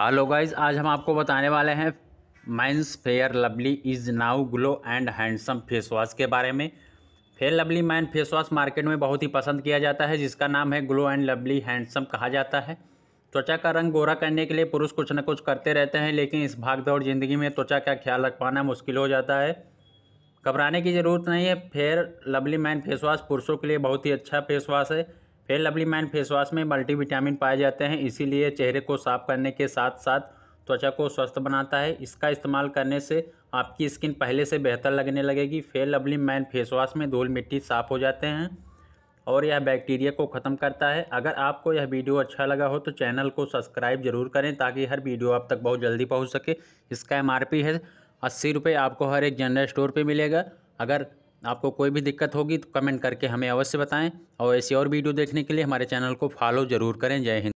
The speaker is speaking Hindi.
हेलो गाइज़ आज हम आपको बताने वाले हैं men's Fair Lovely is now Glow and Handsome face wash के बारे में। Fair Lovely man face wash market में बहुत ही पसंद किया जाता है, जिसका नाम है ग्लो एंड लवली हैंडसम कहा जाता है। त्वचा का रंग गोरा करने के लिए पुरुष कुछ न कुछ करते रहते हैं, लेकिन इस भाग दौड़ ज़िंदगी में त्वचा का ख्याल रख पाना मुश्किल हो जाता है। घबराने की ज़रूरत नहीं है, Fair Lovely man face wash पुरुषों के लिए बहुत ही अच्छा फेस वॉश है। Fair Lovely man face wash में मल्टीविटामिन पाए जाते हैं, इसीलिए चेहरे को साफ़ करने के साथ साथ त्वचा को स्वस्थ बनाता है। इसका इस्तेमाल करने से आपकी स्किन पहले से बेहतर लगने लगेगी। Fair Lovely man face wash में धूल मिट्टी साफ़ हो जाते हैं और यह बैक्टीरिया को ख़त्म करता है। अगर आपको यह वीडियो अच्छा लगा हो तो चैनल को सब्सक्राइब ज़रूर करें ताकि हर वीडियो आप तक बहुत जल्दी पहुँच सके। इसका एमआरपी है, अस्सी रुपये आपको हर एक जनरल स्टोर पे मिलेगा। अगर आपको कोई भी दिक्कत होगी तो कमेंट करके हमें अवश्य बताएँ और ऐसी और वीडियो देखने के लिए हमारे चैनल को फॉलो ज़रूर करें। जय हिंद।